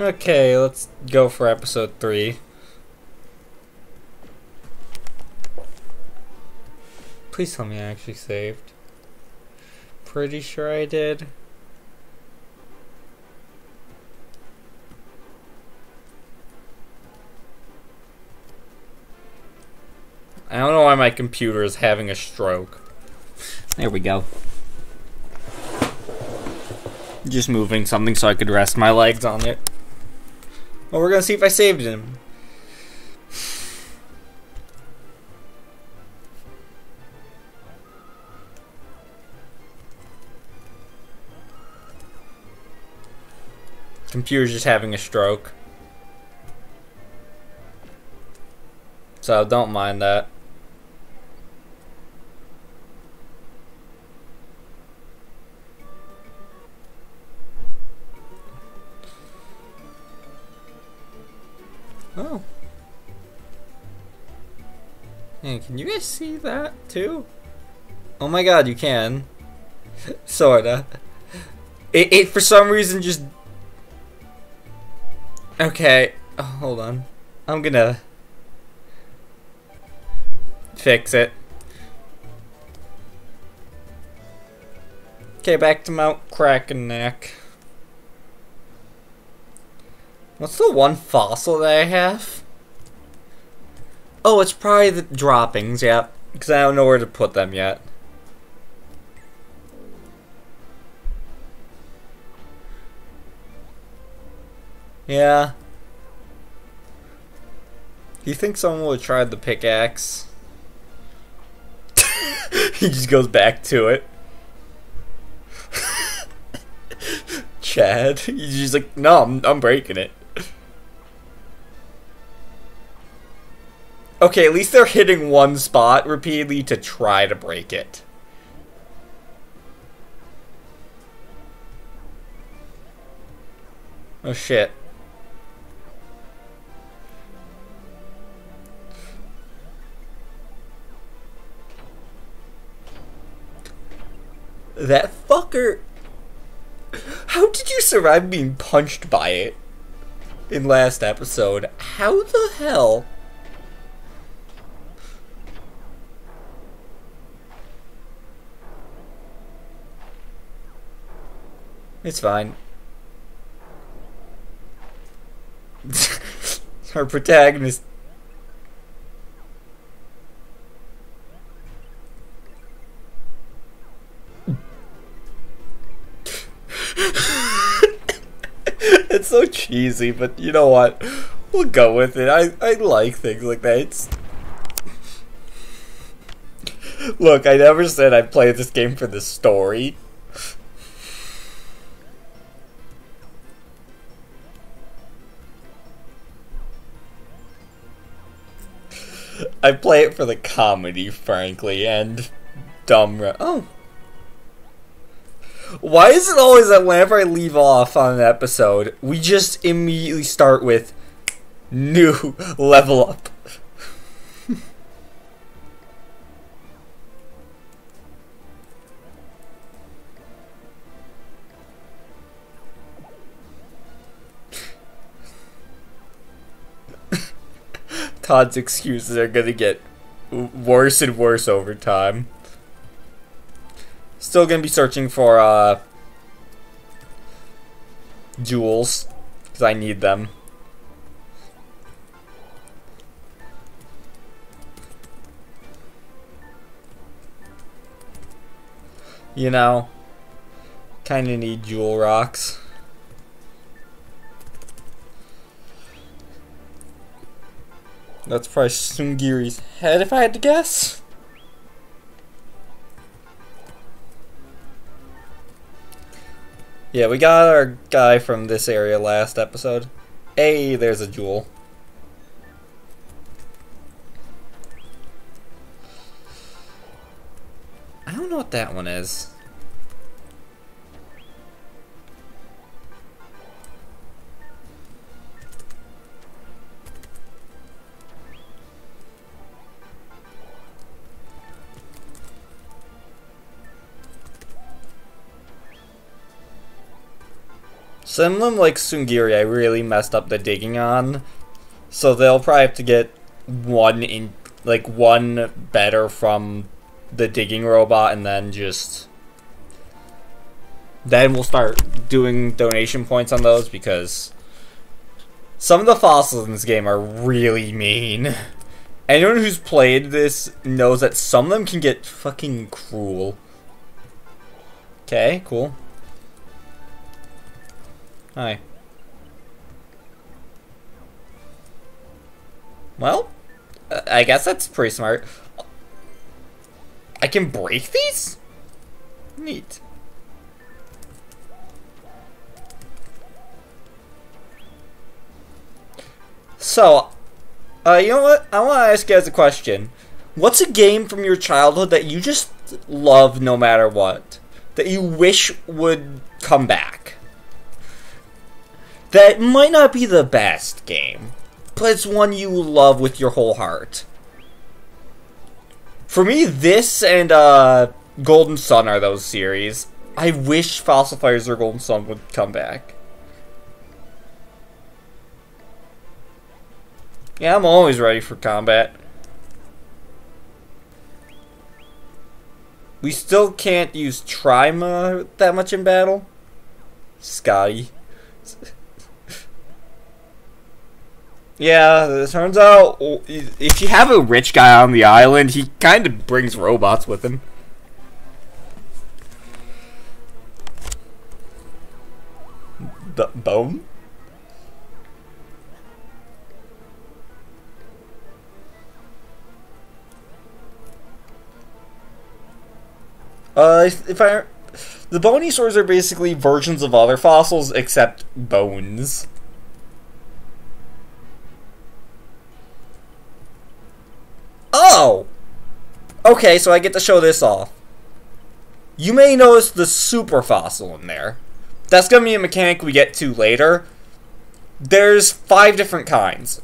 Okay, let's go for episode three. Please tell me I actually saved. Pretty sure I did. I don't know why my computer is having a stroke. There we go. Just moving something so I could rest my legs on it. Well, we're gonna see if I saved him. Computer's just having a stroke. So don't mind that. Oh. Hey, can you guys see that too? Oh my god, you can. Sorta. It, it for some reason just... Okay, oh, hold on. I'm gonna... Fix it. Okay, back to Mount Neck. What's the one fossil that I have? Oh, it's probably the droppings, yeah. Because I don't know where to put them yet. Yeah. You think someone would try the pickaxe? he just goes back to it. Chad, he's just like, no, I'm, I'm breaking it. Okay, at least they're hitting one spot repeatedly to try to break it. Oh shit. That fucker... How did you survive being punched by it? In last episode? How the hell... It's fine. Our protagonist. it's so cheesy, but you know what? We'll go with it. I, I like things like that. It's... Look, I never said I played this game for the story. I play it for the comedy, frankly, and dumb. oh. Why is it always that whenever I leave off on an episode, we just immediately start with new level up? Todd's excuses are gonna get worse and worse over time. Still gonna be searching for, uh, jewels, because I need them. You know, kinda need jewel rocks. That's probably Sungiri's head if I had to guess. Yeah, we got our guy from this area last episode. Hey, there's a jewel. I don't know what that one is. Some of them, like Sungiri, I really messed up the digging on. So they'll probably have to get one in, like one better from the digging robot, and then just then we'll start doing donation points on those because some of the fossils in this game are really mean. Anyone who's played this knows that some of them can get fucking cruel. Okay, cool. Hi. Well, I guess that's pretty smart. I can break these? Neat. So, uh, you know what? I want to ask you guys a question. What's a game from your childhood that you just love no matter what? That you wish would come back? That might not be the best game, but it's one you love with your whole heart. For me, this and uh, Golden Sun are those series. I wish Fossil Fighters or Golden Sun would come back. Yeah, I'm always ready for combat. We still can't use Trima that much in battle. Scotty. Yeah, it turns out if you have a rich guy on the island, he kind of brings robots with him. B bone? Uh, if I, the Bonysaurs are basically versions of other fossils except bones. Oh! Okay, so I get to show this off. You may notice the super fossil in there. That's gonna be a mechanic we get to later. There's five different kinds.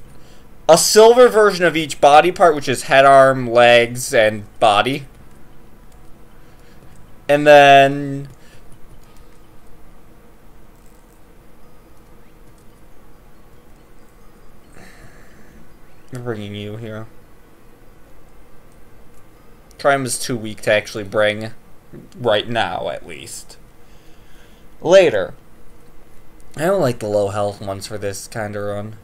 A silver version of each body part, which is head, arm, legs, and body. And then I'm bringing you here. Crime is too weak to actually bring right now, at least. Later. I don't like the low health ones for this kind of run.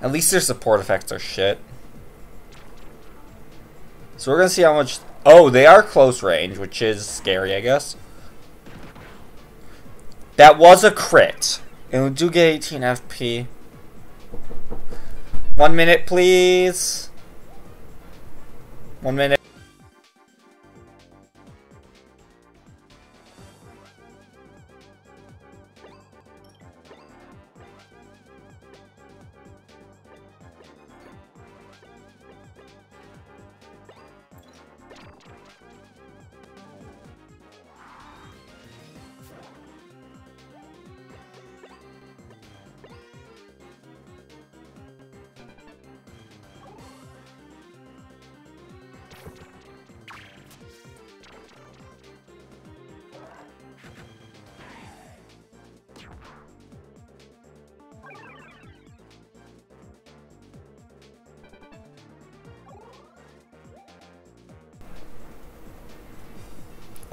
At least their support effects are shit. So we're gonna see how much... Oh, they are close range, which is scary, I guess. That was a crit. And we do get 18 FP. One minute, please. One minute.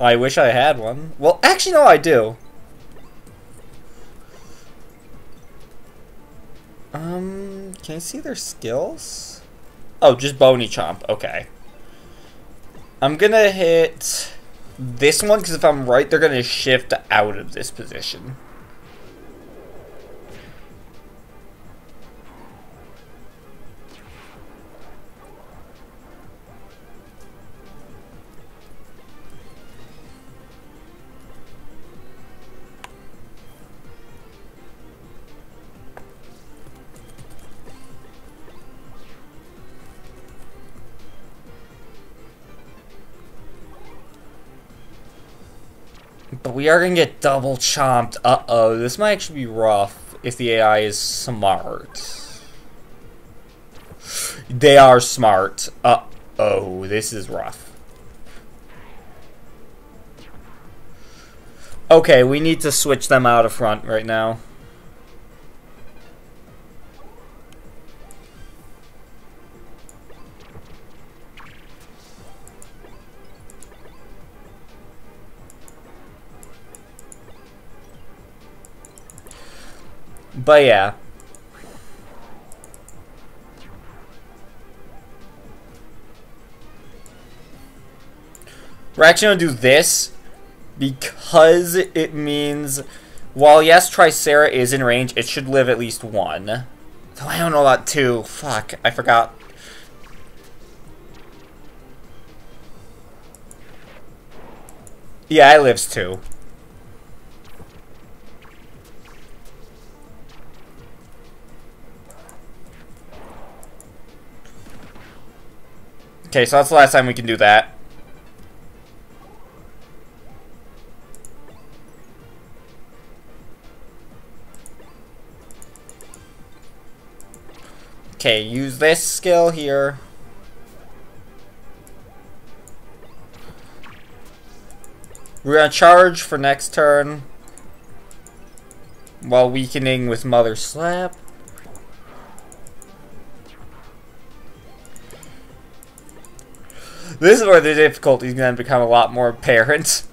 I wish I had one. Well, actually, no, I do. Um, can I see their skills? Oh, just Bony Chomp. Okay. I'm gonna hit this one, because if I'm right, they're gonna shift out of this position. But we are gonna get double chomped. Uh-oh, this might actually be rough if the AI is smart. They are smart. Uh-oh, this is rough. Okay, we need to switch them out of front right now. But yeah. We're actually going to do this because it means while yes, Tricera is in range, it should live at least one. Though I don't know about two. Fuck, I forgot. Yeah, it lives two. Okay, so that's the last time we can do that. Okay, use this skill here. We're gonna charge for next turn. While weakening with Mother Slap. This is where the going to become a lot more apparent.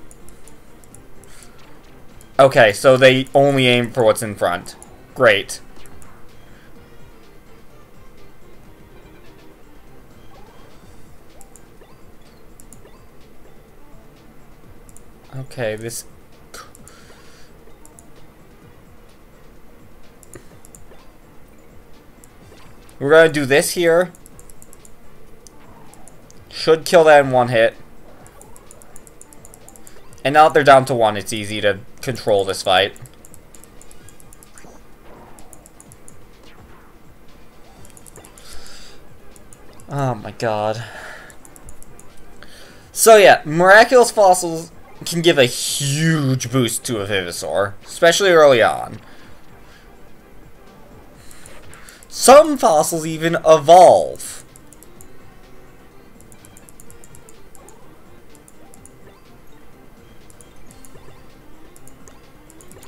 Okay, so they only aim for what's in front. Great. Okay, this... We're gonna do this here. Should kill that in one hit. And now that they're down to one, it's easy to control this fight. Oh my god. So yeah, Miraculous Fossils can give a huge boost to a Vivosaur, especially early on. Some fossils even evolve.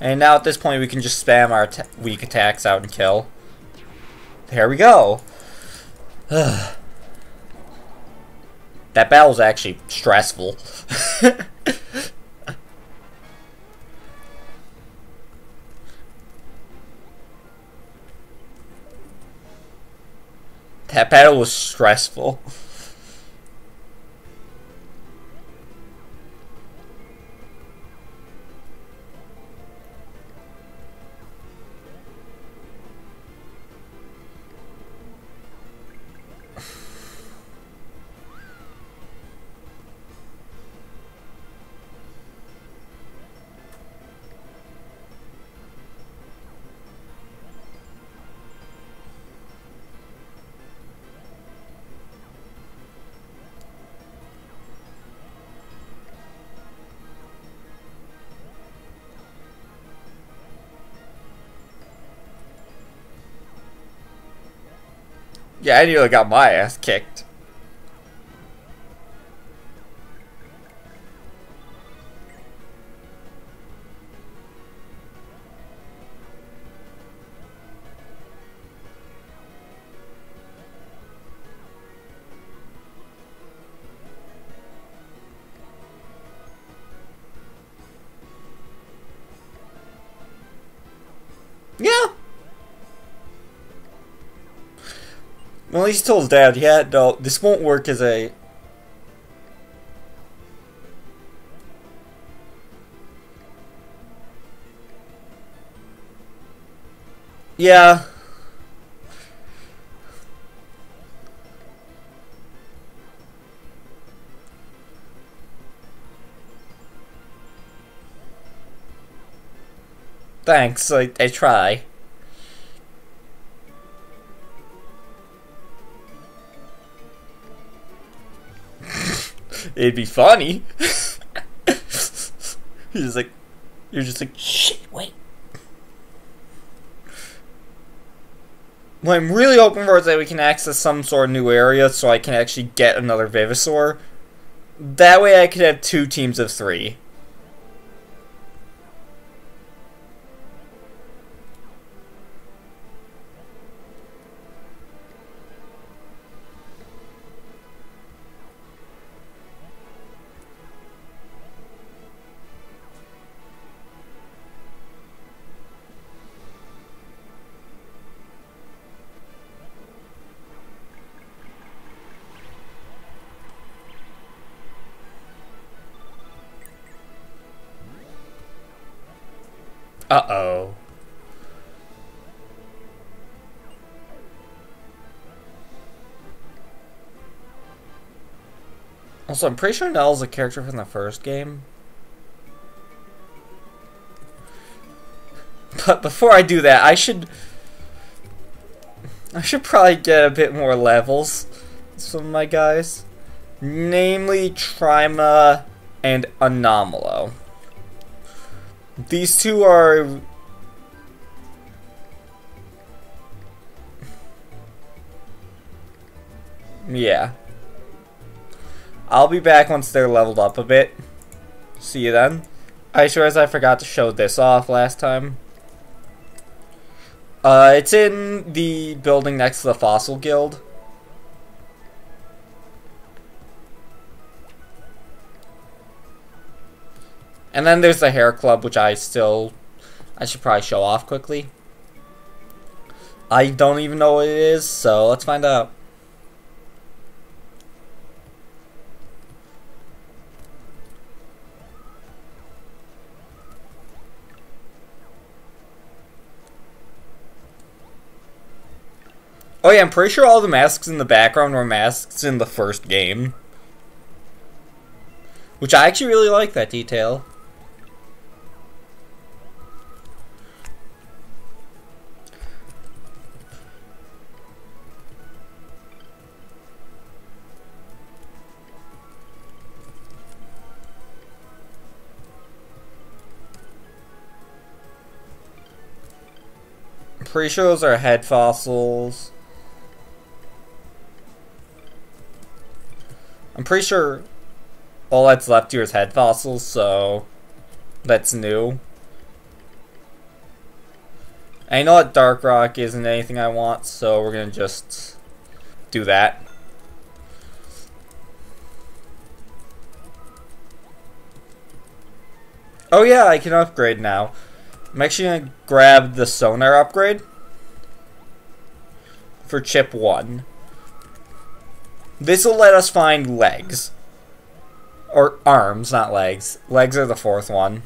And now at this point we can just spam our weak attacks out and kill. There we go. that battle's actually stressful. that battle was stressful. Yeah, I nearly got my ass kicked. He's told Dad, yeah, no, this won't work as a... Yeah. Thanks, I, I try. It'd be funny. He's just like, you're just like, shit, wait. What I'm really hoping for is that we can access some sort of new area so I can actually get another Vivosaur. That way I could have two teams of three. Also, I'm pretty sure Nell's a character from the first game. But before I do that, I should... I should probably get a bit more levels. Some of my guys. Namely, Trima and Anomalo. These two are... Yeah. I'll be back once they're leveled up a bit. See you then. I sure as I forgot to show this off last time. Uh, it's in the building next to the Fossil Guild. And then there's the hair club, which I still... I should probably show off quickly. I don't even know what it is, so let's find out. Oh yeah, I'm pretty sure all the masks in the background were masks in the first game. Which I actually really like that detail. pretty sure those are head fossils. I'm pretty sure all that's left here is head fossils, so that's new. I know that Dark Rock isn't anything I want, so we're gonna just do that. Oh yeah, I can upgrade now. I'm actually gonna grab the sonar upgrade for chip 1. This will let us find legs. Or arms, not legs. Legs are the fourth one.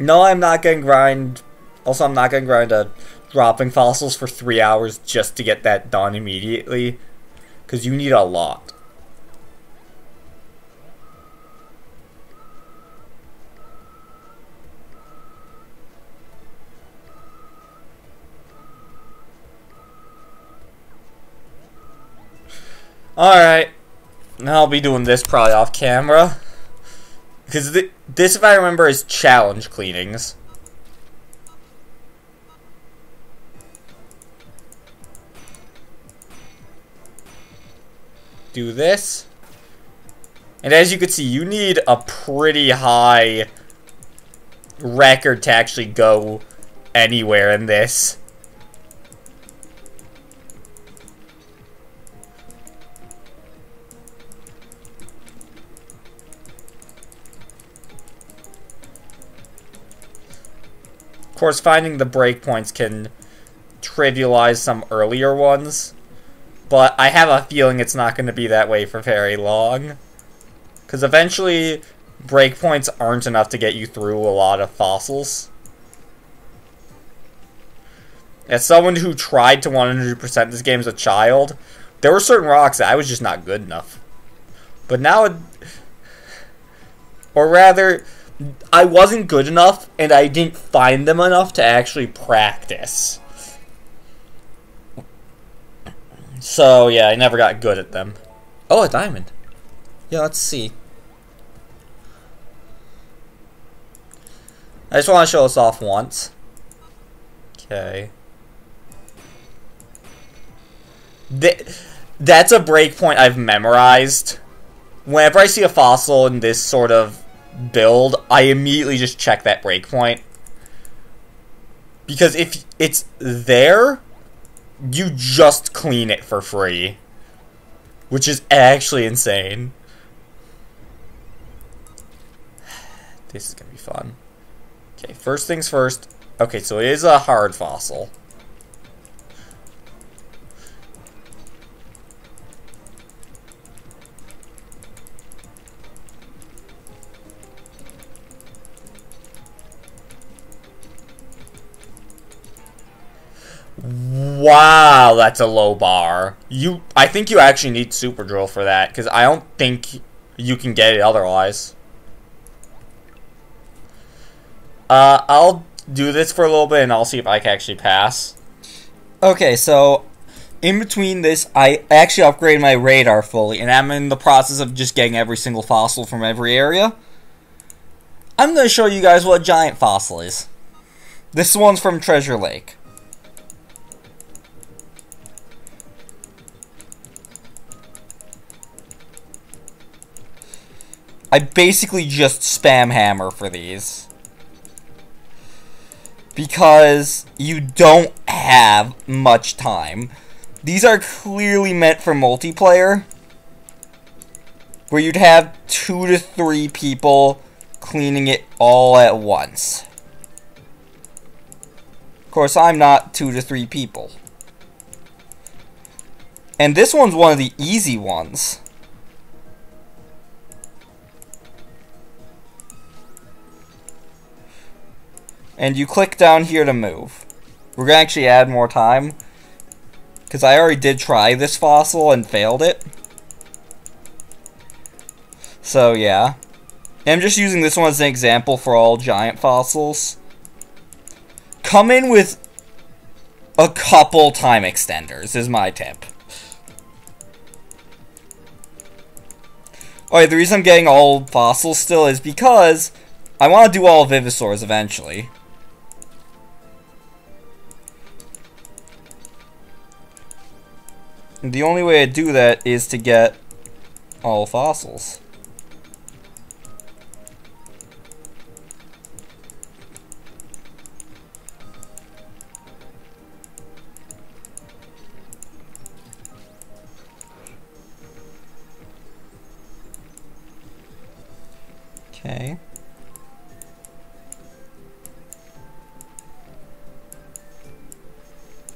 No, I'm not gonna grind. Also, I'm not gonna grind a dropping fossils for three hours just to get that done immediately. Because you need a lot. Alright. Now I'll be doing this probably off camera. Because th this, if I remember, is challenge cleanings. Do this. And as you can see, you need a pretty high record to actually go anywhere in this. Of course, finding the breakpoints can trivialize some earlier ones. But I have a feeling it's not going to be that way for very long. Because eventually, breakpoints aren't enough to get you through a lot of fossils. As someone who tried to 100% this game as a child, there were certain rocks that I was just not good enough. But now, it, or rather, I wasn't good enough, and I didn't find them enough to actually practice. So, yeah, I never got good at them. Oh, a diamond. Yeah, let's see. I just want to show this off once. Okay. Th that's a breakpoint I've memorized. Whenever I see a fossil in this sort of build, I immediately just check that breakpoint. Because if it's there, you just clean it for free. Which is actually insane. This is gonna be fun. Okay, first things first. Okay, so it is a hard fossil. Wow, that's a low bar. You, I think you actually need super drill for that because I don't think you can get it otherwise. Uh, I'll do this for a little bit and I'll see if I can actually pass. Okay, so in between this, I actually upgraded my radar fully, and I'm in the process of just getting every single fossil from every area. I'm going to show you guys what a giant fossil is. This one's from Treasure Lake. I basically just spam hammer for these. Because you don't have much time. These are clearly meant for multiplayer. Where you'd have two to three people cleaning it all at once. Of course, I'm not two to three people. And this one's one of the easy ones. And you click down here to move. We're to actually add more time, because I already did try this fossil and failed it. So, yeah. I'm just using this one as an example for all giant fossils. Come in with a couple time extenders, is my tip. Oh, Alright, the reason I'm getting all fossils still is because I want to do all Vivosaurs eventually. The only way to do that is to get all fossils. Okay.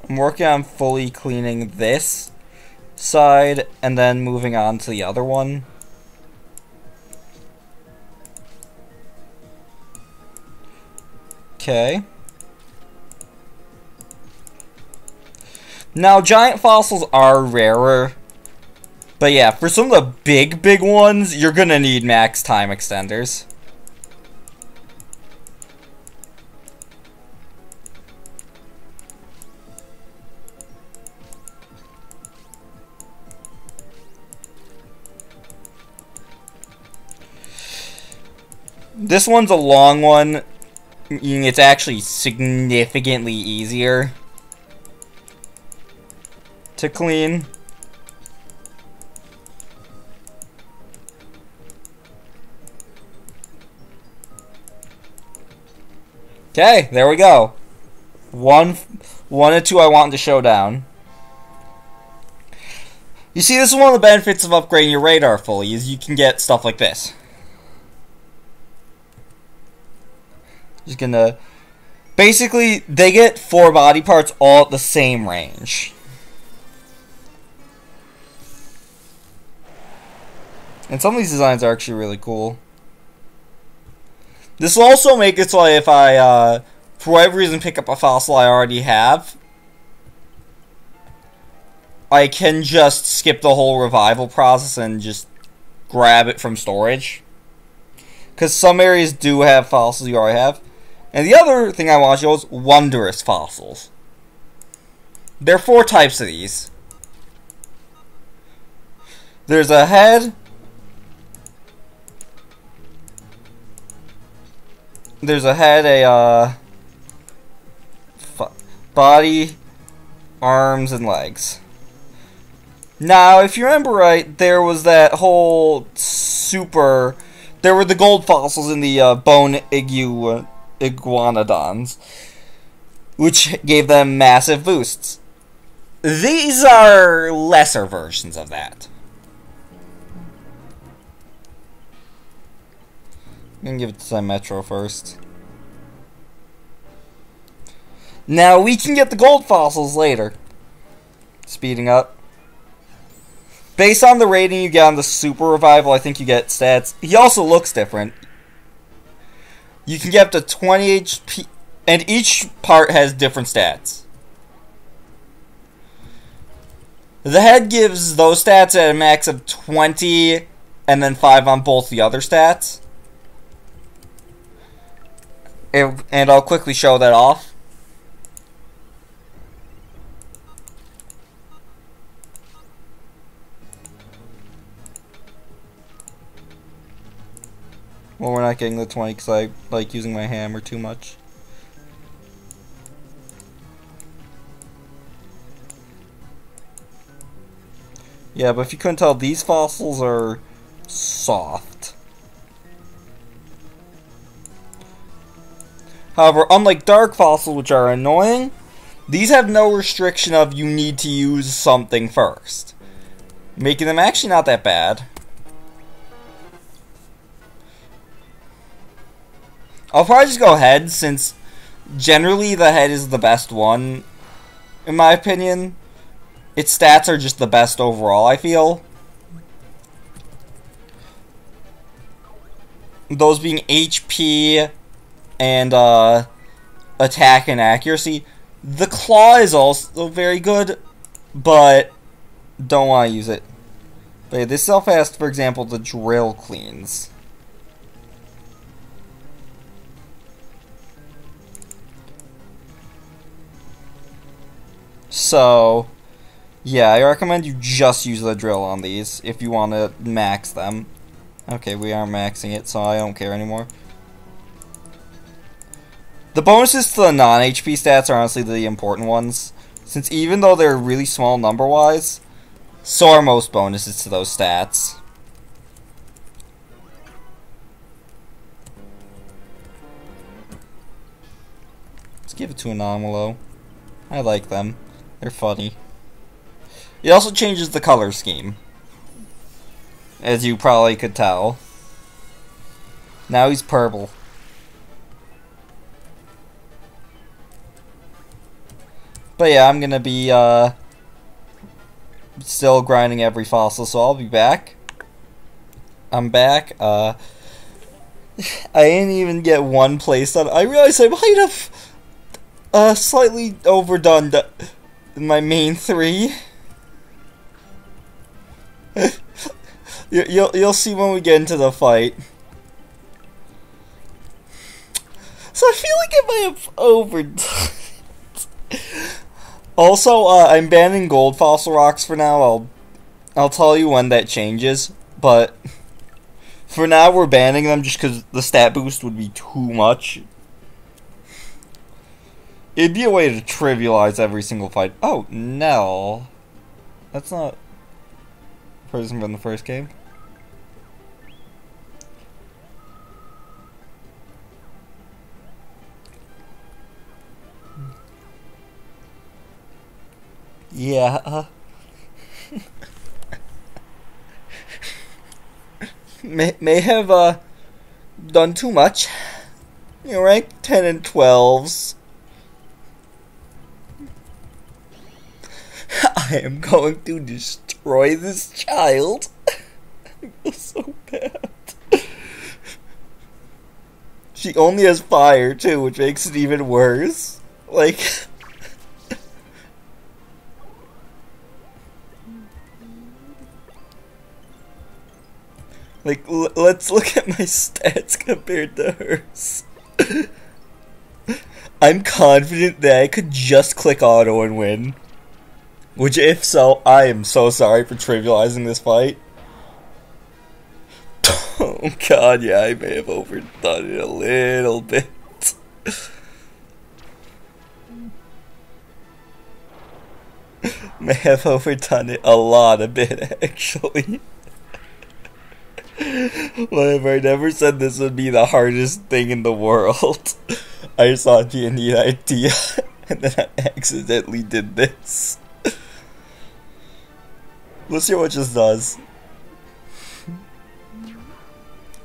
I'm working on fully cleaning this side and then moving on to the other one. Okay. Now, giant fossils are rarer. But yeah, for some of the big, big ones, you're gonna need max time extenders. This one's a long one. Mm, it's actually significantly easier to clean. Okay, there we go. One, one and two I want to show down. You see, this is one of the benefits of upgrading your radar fully, is you can get stuff like this. Just gonna... Basically, they get four body parts all at the same range. And some of these designs are actually really cool. This will also make it so if I, uh, for whatever reason, pick up a fossil I already have, I can just skip the whole revival process and just grab it from storage. Because some areas do have fossils you already have. And the other thing I want to show is wondrous fossils. There are four types of these. There's a head. There's a head, a uh, body, arms, and legs. Now, if you remember right, there was that whole super. There were the gold fossils in the uh, bone igu iguanodons, which gave them massive boosts. These are lesser versions of that. I'm gonna give it to Metro first. Now we can get the gold fossils later. Speeding up. Based on the rating you get on the Super Revival, I think you get stats. He also looks different. You can get up to 20 HP, and each part has different stats. The head gives those stats at a max of 20, and then 5 on both the other stats. And I'll quickly show that off. Well, we're not getting the 20 because I like using my hammer too much. Yeah, but if you couldn't tell, these fossils are soft. However, unlike dark fossils, which are annoying, these have no restriction of you need to use something first. Making them actually not that bad. I'll probably just go head since generally the head is the best one, in my opinion. Its stats are just the best overall, I feel. Those being HP and uh, attack and accuracy. The claw is also very good, but don't want to use it. But yeah, this self has, for example, the drill cleans. So, yeah, I recommend you just use the drill on these if you want to max them. Okay, we are maxing it, so I don't care anymore. The bonuses to the non-HP stats are honestly the important ones, since even though they're really small number-wise, so are most bonuses to those stats. Let's give it to Anomalo. I like them. They're funny. It also changes the color scheme. As you probably could tell. Now he's purple. But yeah, I'm gonna be, uh, still grinding every fossil, so I'll be back. I'm back, uh, I didn't even get one place on I realized I might have, uh, slightly overdone my main three. you, you'll you'll see when we get into the fight. So I feel like I might have overdone. also, uh, I'm banning gold fossil rocks for now. I'll I'll tell you when that changes, but for now we're banning them just because the stat boost would be too much. It'd be a way to trivialize every single fight. Oh, Nell. That's not person from the first game. Yeah. May may have uh done too much. You know, rank ten and twelves. I am going to destroy this child. I feel so bad. She only has fire too, which makes it even worse. Like Like, let's look at my stats compared to hers. I'm confident that I could just click auto and win. Which, if so, I am so sorry for trivializing this fight. Oh god, yeah, I may have overdone it a little bit. may have overdone it a lot a bit, actually. Whatever, I never said this would be the hardest thing in the world. I saw the idea, and then I accidentally did this. Let's see what this does.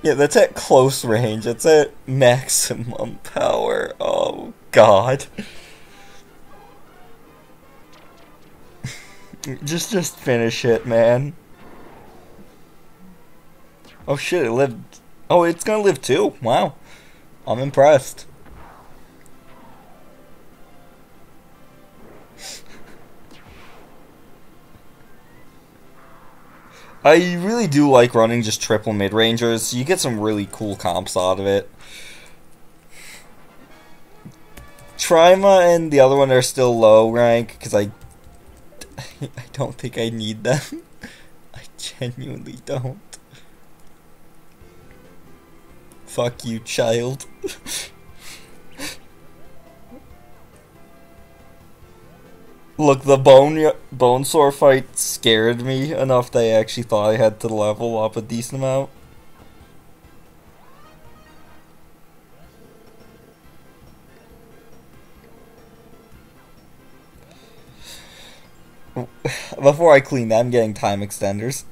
Yeah, that's at close range. That's at maximum power. Oh, God. just, just finish it, man. Oh, shit, it lived. Oh, it's gonna live too. Wow. I'm impressed. I really do like running just triple mid rangers. You get some really cool comps out of it. Trima and the other one are still low rank because I I don't think I need them. I genuinely don't. Fuck you, child. Look, the bone Bonesaur fight scared me enough that I actually thought I had to level up a decent amount. Before I clean that, I'm getting time extenders.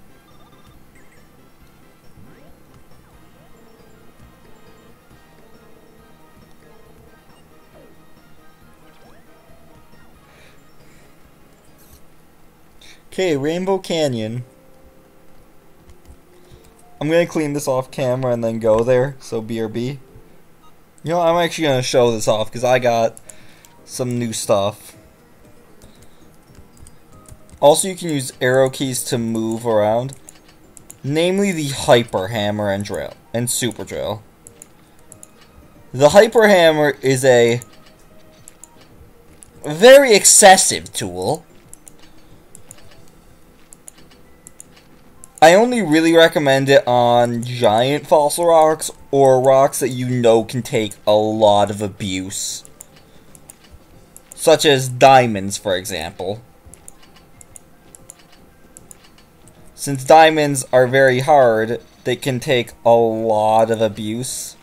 Okay, Rainbow Canyon. I'm gonna clean this off camera and then go there, so BRB. You know, I'm actually gonna show this off because I got some new stuff. Also, you can use arrow keys to move around. Namely the Hyper Hammer and Drill, and Super Drill. The Hyper Hammer is a very excessive tool I only really recommend it on giant fossil rocks or rocks that you know can take a lot of abuse. Such as diamonds, for example. Since diamonds are very hard, they can take a lot of abuse.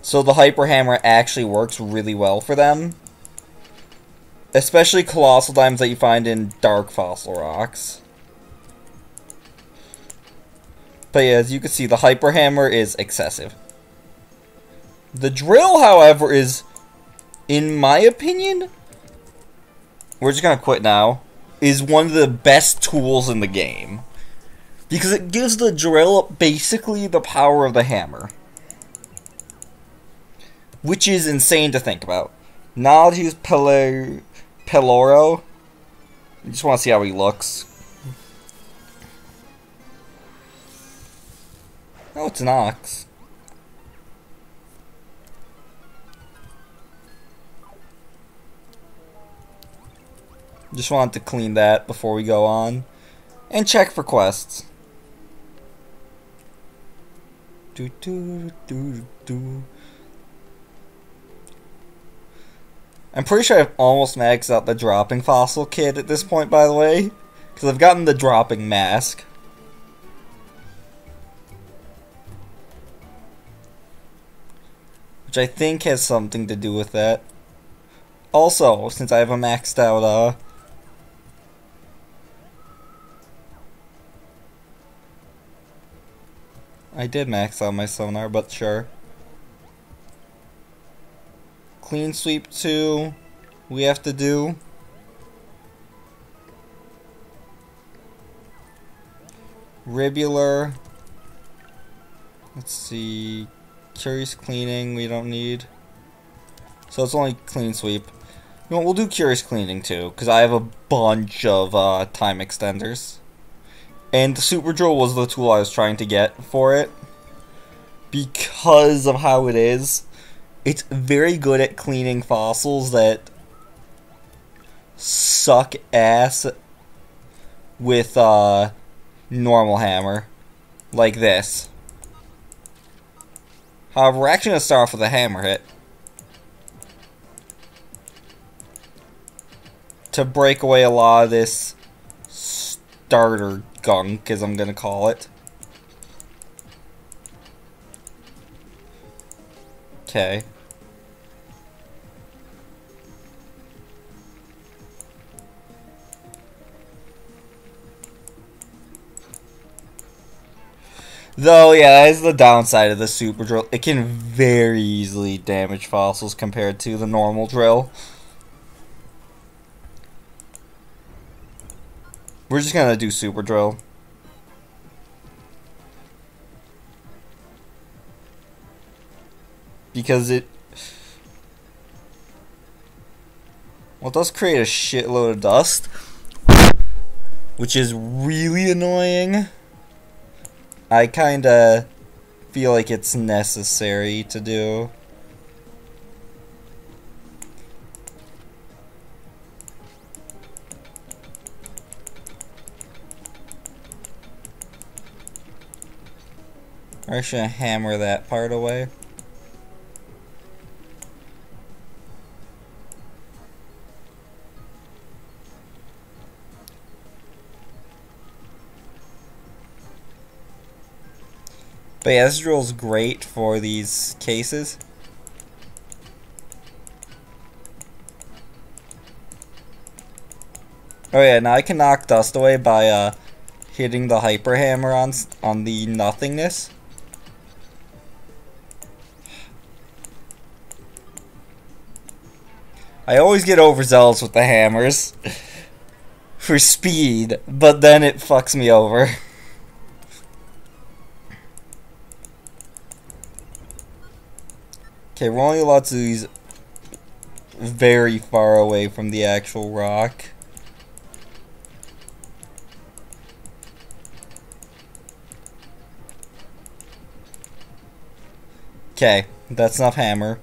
So the Hyper Hammer actually works really well for them. Especially colossal diamonds that you find in dark fossil rocks. But yeah, as you can see, the Hyper Hammer is excessive. The drill, however, is, in my opinion, we're just gonna quit now, is one of the best tools in the game. Because it gives the drill basically the power of the hammer. Which is insane to think about. Knowledge use Pele Peloro. I just want to see how he looks. Oh, it's an ox. Just wanted to clean that before we go on. And check for quests. Do do do do. I'm pretty sure I've almost maxed out the dropping fossil kit at this point, by the way. Because I've gotten the dropping mask. Which I think has something to do with that. Also, since I have a maxed out, uh... I did max out my sonar, but sure. Clean sweep 2 we have to do. Ribular. Let's see. Curious cleaning we don't need. So it's only clean sweep. You know, we'll do curious cleaning too, because I have a bunch of uh, time extenders. And the super drill was the tool I was trying to get for it. Because of how it is it's very good at cleaning fossils that suck ass with uh normal hammer like this. However, we're actually gonna start off with a hammer hit. To break away a lot of this starter gunk, as I'm gonna call it. Okay. Though, yeah, that is the downside of the super drill. It can very easily damage fossils compared to the normal drill. We're just gonna do super drill. Because it... Well, it does create a shitload of dust. Which is really annoying. I kinda feel like it's necessary to do. I should hammer that part away. But yeah, this is great for these cases. Oh yeah, now I can knock dust away by uh, hitting the hyper hammer on on the nothingness. I always get overzealous with the hammers for speed, but then it fucks me over. Okay, we're only allowed to use very far away from the actual rock. Okay, that's enough hammer.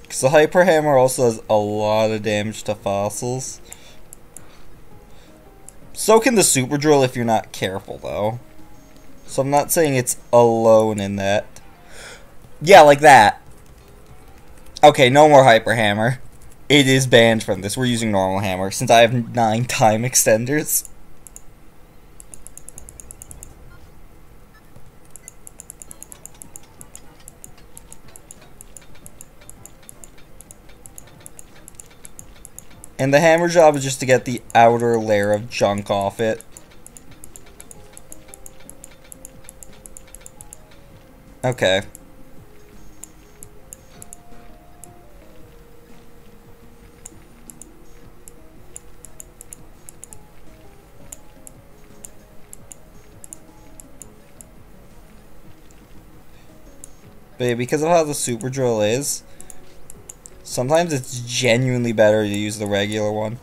Because the Hyper Hammer also does a lot of damage to fossils. So can the super drill if you're not careful, though. So I'm not saying it's alone in that. Yeah, like that. Okay, no more hyper hammer. It is banned from this. We're using normal hammer since I have nine time extenders. And the hammer job is just to get the outer layer of junk off it. Okay. But yeah, because of how the super drill is, Sometimes it's genuinely better to use the regular one.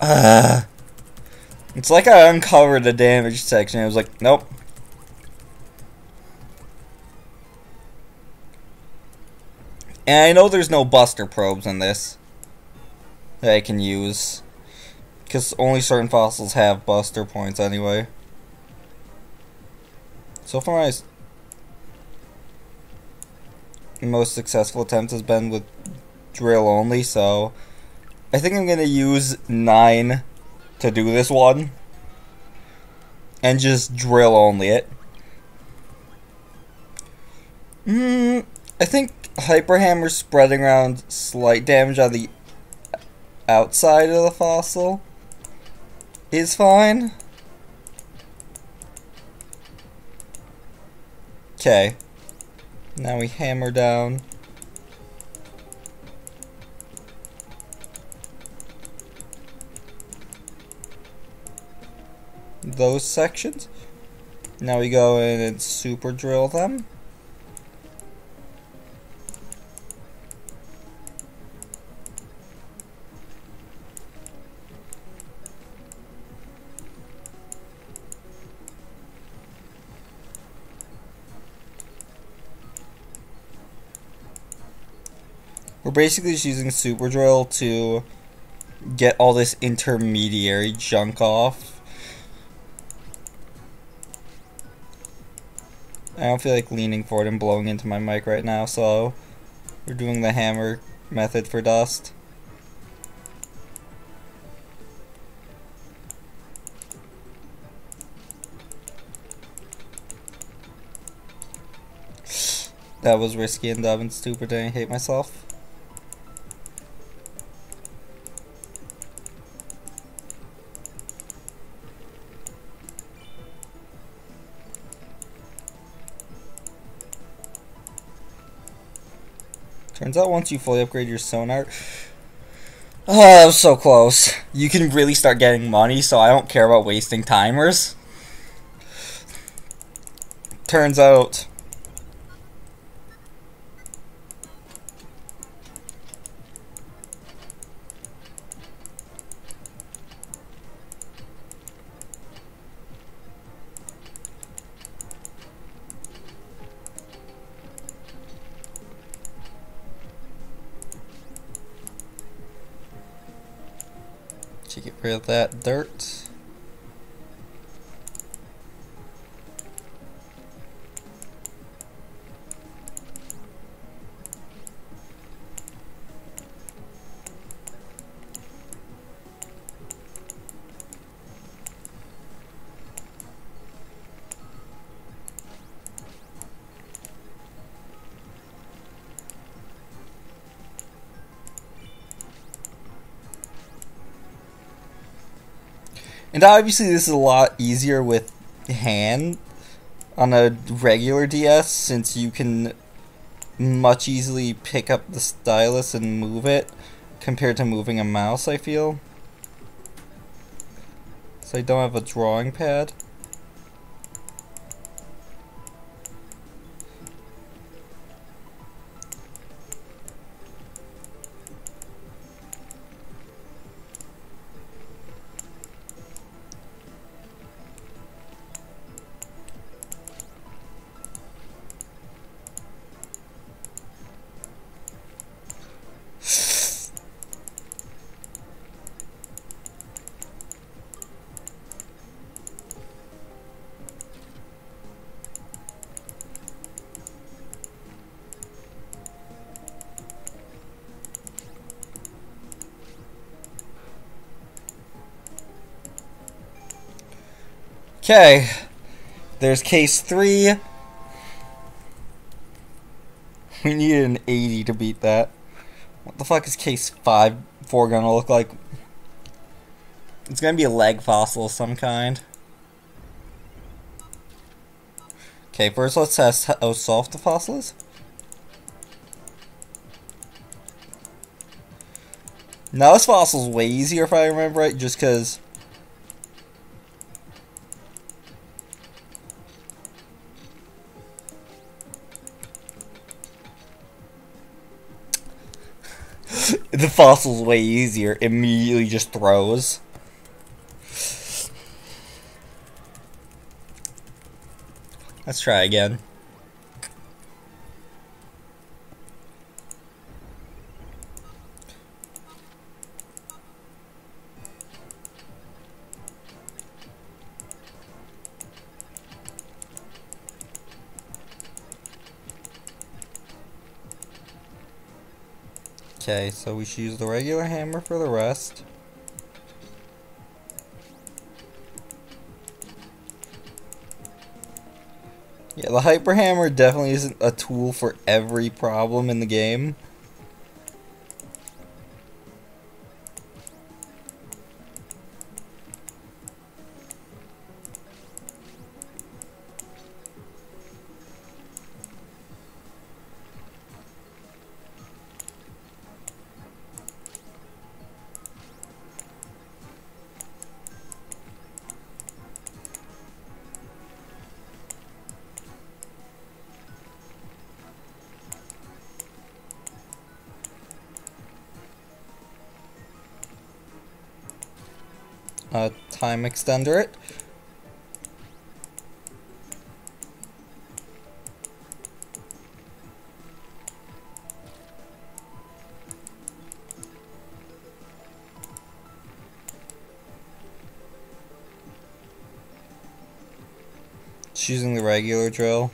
Uh, it's like I uncovered the damage section. I was like, nope. And I know there's no buster probes in this that I can use. Because only certain fossils have buster points anyway. So far, my most successful attempt has been with drill only, so I think I'm going to use 9 to do this one. And just drill only it. Hmm, I think Hyper Hammer spreading around slight damage on the outside of the fossil is fine. Okay. Now we hammer down. Those sections. Now we go in and super drill them. We're basically just using Super Drill to get all this intermediary junk off. I don't feel like leaning forward and blowing into my mic right now, so we're doing the hammer method for dust. That was risky and dumb and stupid and I hate myself. Turns out once you fully upgrade your sonar... Oh, so close. You can really start getting money, so I don't care about wasting timers. Turns out... rid that dirt. And obviously this is a lot easier with hand on a regular DS since you can much easily pick up the stylus and move it compared to moving a mouse, I feel. So I don't have a drawing pad. Okay. There's case 3. We need an 80 to beat that. What the fuck is case 5 4 gonna look like? It's gonna be a leg fossil of some kind. Okay, first let's test how oh, soft the fossil is. Now this fossil's way easier if I remember right, just because fossil's way easier. Immediately just throws. Let's try again. Okay, so we should use the regular hammer for the rest. Yeah, the Hyper Hammer definitely isn't a tool for every problem in the game. Uh, time extender it. Just using the regular drill.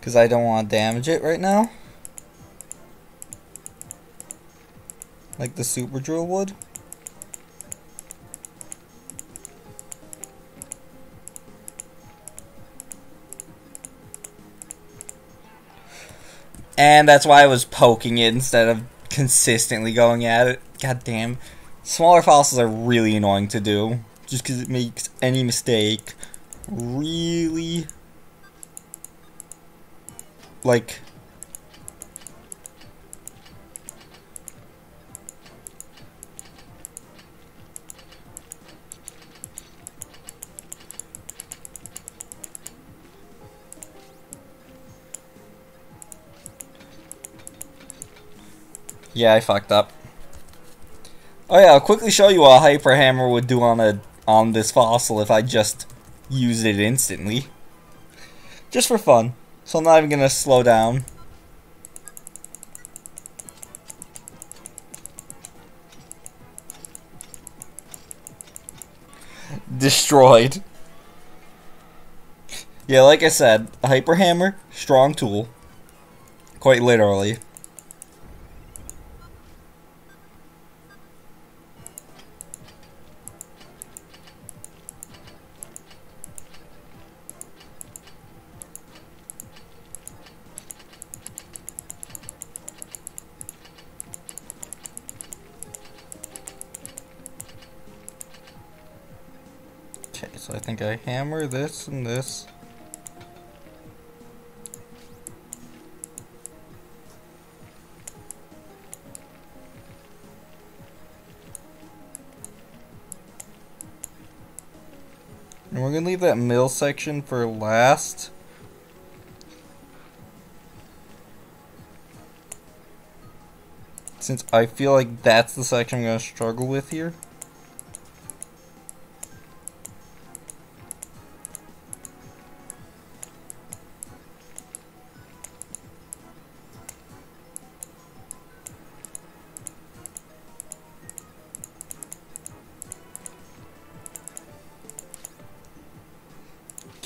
Because I don't want to damage it right now. Like the super drill would? And that's why I was poking it instead of consistently going at it. God damn. Smaller fossils are really annoying to do. Just because it makes any mistake really... Like... Yeah, I fucked up. Oh yeah, I'll quickly show you what a hyper hammer would do on a on this fossil if I just used it instantly. Just for fun. So I'm not even gonna slow down. Destroyed. Yeah, like I said, a hyper hammer, strong tool. Quite literally. So I think I hammer this and this. And we're to leave that mill section for last. Since I feel like that's the section I'm to struggle with here.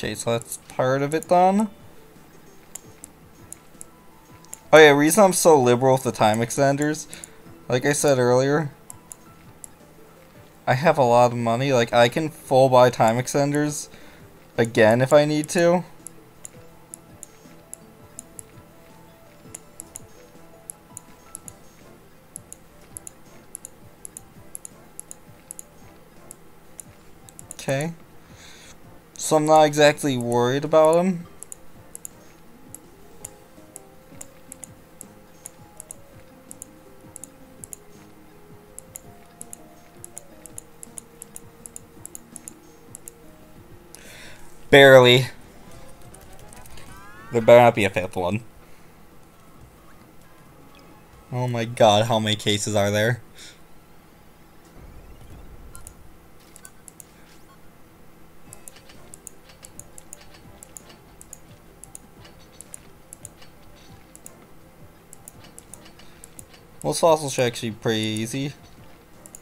Okay, so that's part of it done. Oh yeah, reason I'm so liberal with the time extenders, like I said earlier, I have a lot of money, like I can full buy time extenders again if I need to. So I'm not exactly worried about him. Barely. There better not be a fifth one. Oh my god, how many cases are there? Most fossils are actually be pretty easy,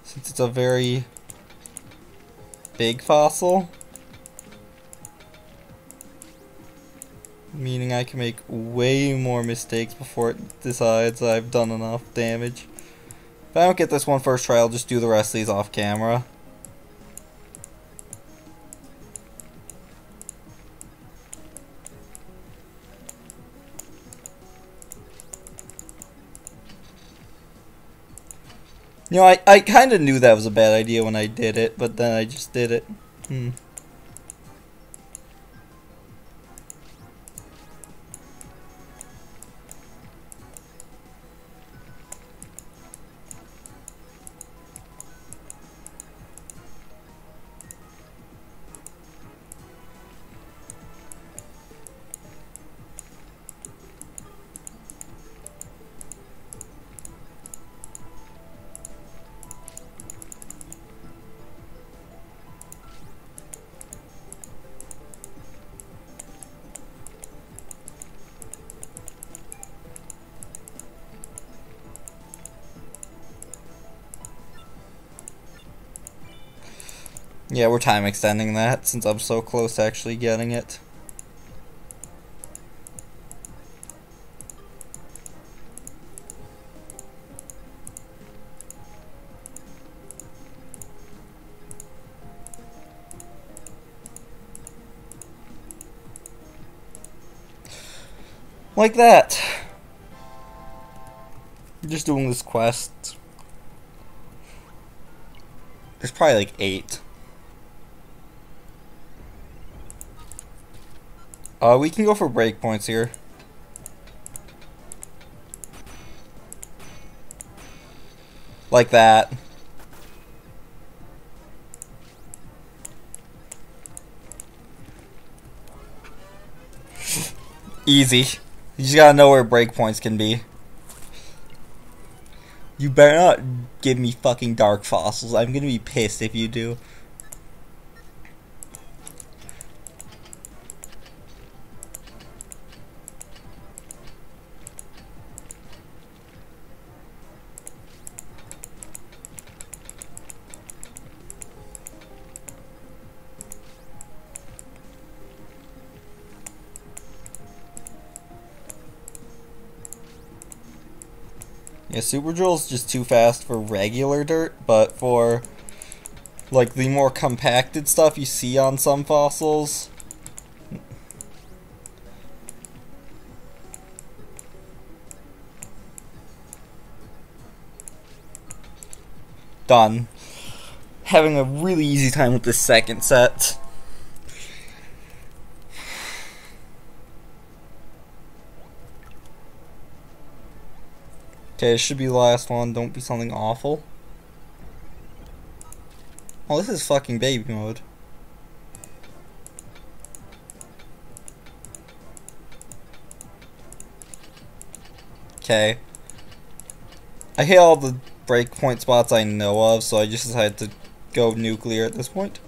since it's a very big fossil. Meaning I can make way more mistakes before it decides I've done enough damage. If I don't get this one first try, I'll just do the rest of these off camera. You know, I, I kind of knew that was a bad idea when I did it, but then I just did it. Hmm. Yeah, we're time extending that since I'm so close to actually getting it. Like that. Just doing this quest. There's probably like eight. Uh, we can go for breakpoints here. Like that. Easy. You just gotta know where breakpoints can be. You better not give me fucking dark fossils. I'm gonna be pissed if you do. Yeah, Super Drill's just too fast for regular dirt, but for like the more compacted stuff you see on some fossils. Done. Having a really easy time with the second set. Okay, it should be the last one. Don't be something awful. Oh, this is fucking baby mode. Okay. I hit all the breakpoint spots I know of, so I just decided to go nuclear at this point.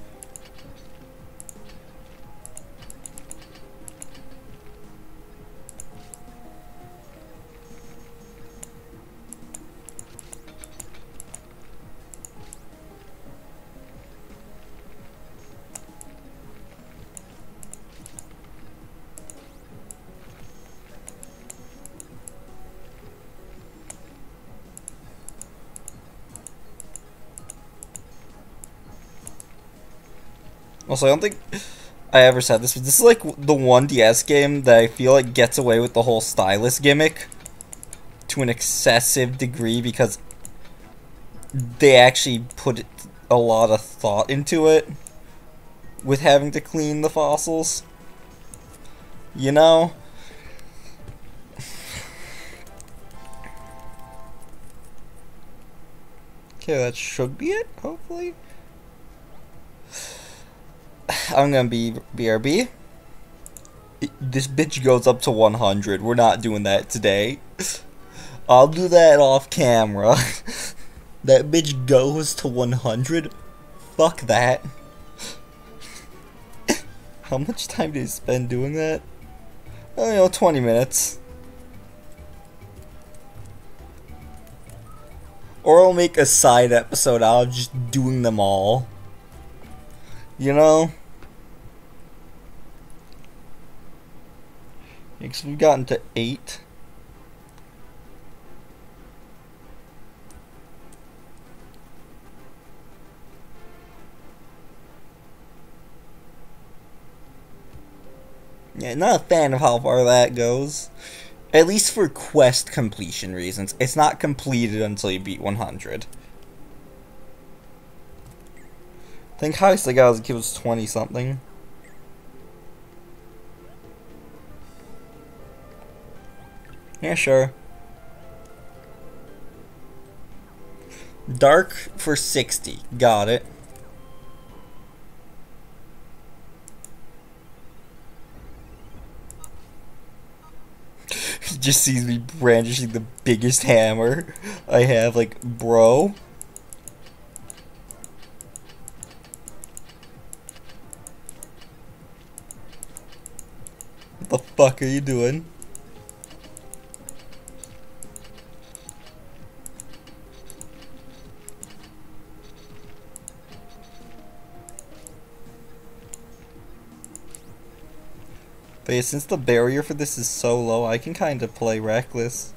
Also, I don't think I ever said this, but this is like the one DS game that I feel like gets away with the whole stylus gimmick to an excessive degree because they actually put a lot of thought into it with having to clean the fossils. You know? Okay, that should be it, hopefully. I'm gonna be BRB. This bitch goes up to 100. We're not doing that today. I'll do that off camera. that bitch goes to 100? Fuck that. How much time did he spend doing that? Oh, you know, 20 minutes. Or I'll make a side episode out of just doing them all. You know? Because we've gotten to eight. Yeah, not a fan of how far that goes. At least for quest completion reasons. It's not completed until you beat 100. I think highest I got was 20 something. Yeah, sure. Dark for 60. Got it. he just sees me brandishing the biggest hammer I have, like, bro. What the fuck are you doing? But yeah, since the barrier for this is so low, I can kind of play reckless.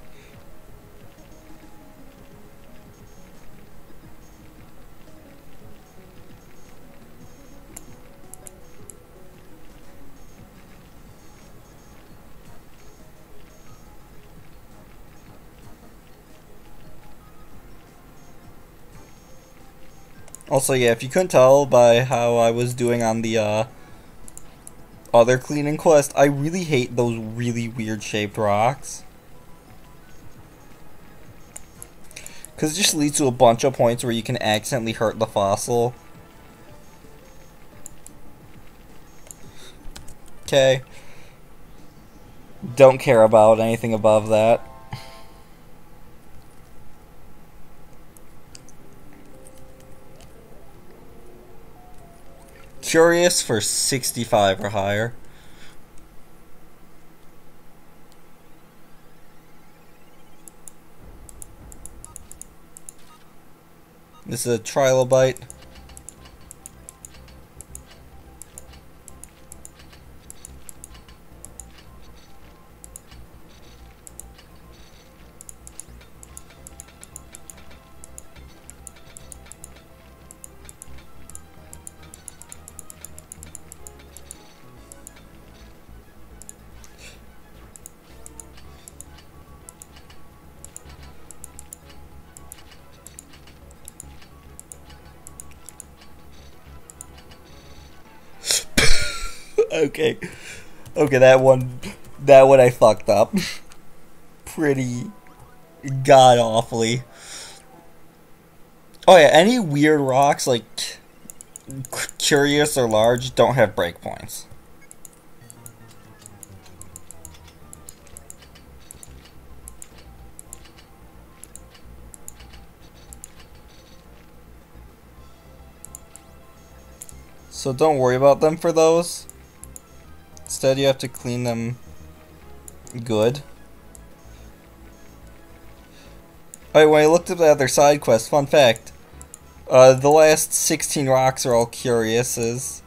Also, yeah, if you couldn't tell by how I was doing on the, uh, other cleaning quest, I really hate those really weird shaped rocks. Because it just leads to a bunch of points where you can accidentally hurt the fossil. Okay. Don't care about anything above that. Curious for 65 or higher. This is a trilobite. Okay, that one that one I fucked up. Pretty god awfully. Oh yeah, any weird rocks like curious or large don't have breakpoints. So don't worry about them for those. Instead, you have to clean them good. Alright, when I looked at the other side quest, fun fact. Uh, the last 16 rocks are all curiouses.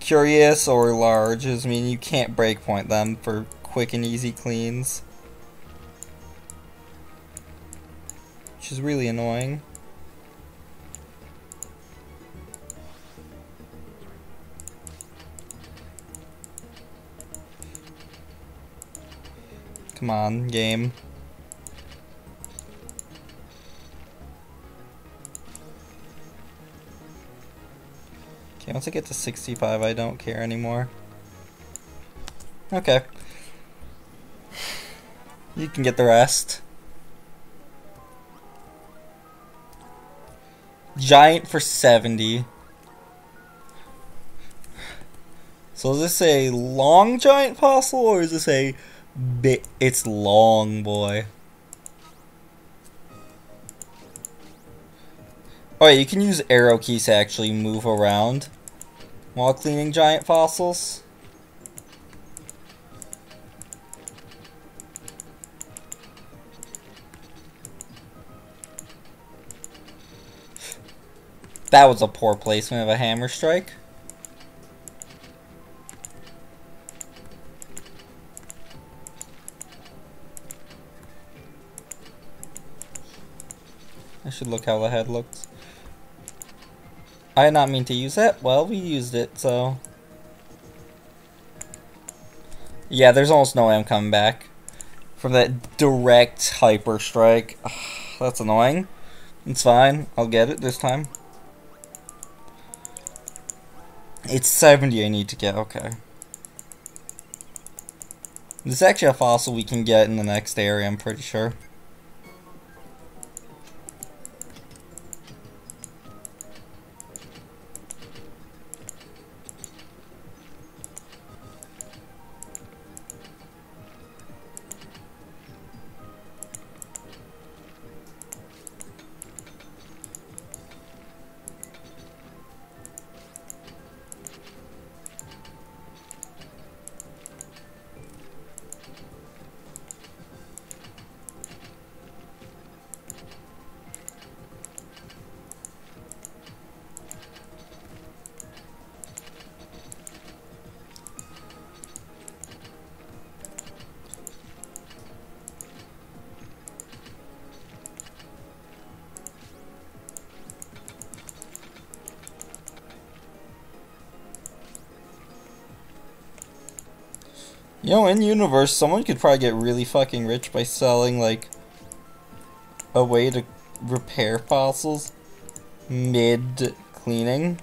Curious or large, I mean you can't breakpoint them for quick and easy cleans. Which is really annoying. Come on, game. Okay, once I get to 65, I don't care anymore. Okay. You can get the rest. Giant for 70. So is this a long giant fossil or is this a it's long boy oh yeah, you can use arrow keys to actually move around while cleaning giant fossils That was a poor placement of a hammer strike. Should look how the head looks. I did not mean to use it. Well, we used it, so... Yeah, there's almost no way I'm coming back. From that direct hyper strike. Ugh, that's annoying. It's fine. I'll get it this time. It's 70 I need to get. Okay. This is actually a fossil we can get in the next area, I'm pretty sure. You know, in universe, someone could probably get really fucking rich by selling like a way to repair fossils mid cleaning.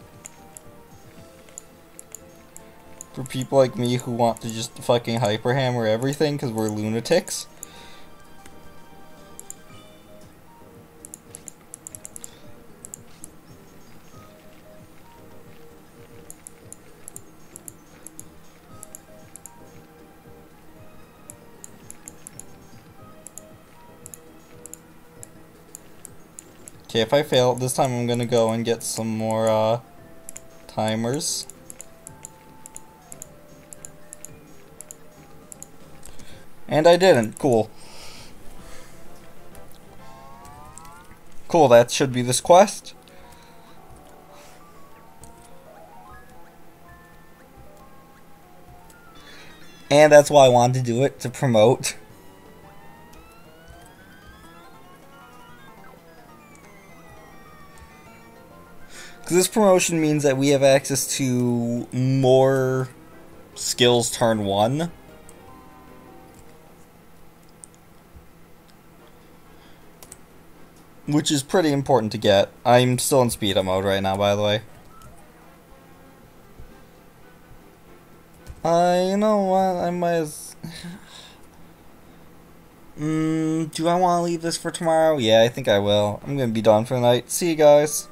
For people like me who want to just fucking hyper hammer everything because we're lunatics. Okay, if I fail this time, I'm gonna go and get some more uh, timers. And I didn't. Cool. Cool, that should be this quest. And that's why I wanted to do it, to promote. this promotion means that we have access to more skills turn one. Which is pretty important to get. I'm still in speed up mode right now, by the way. Uh, you know what? I might as... mm, do I want to leave this for tomorrow? Yeah, I think I will. I'm gonna be done for the night. See you guys.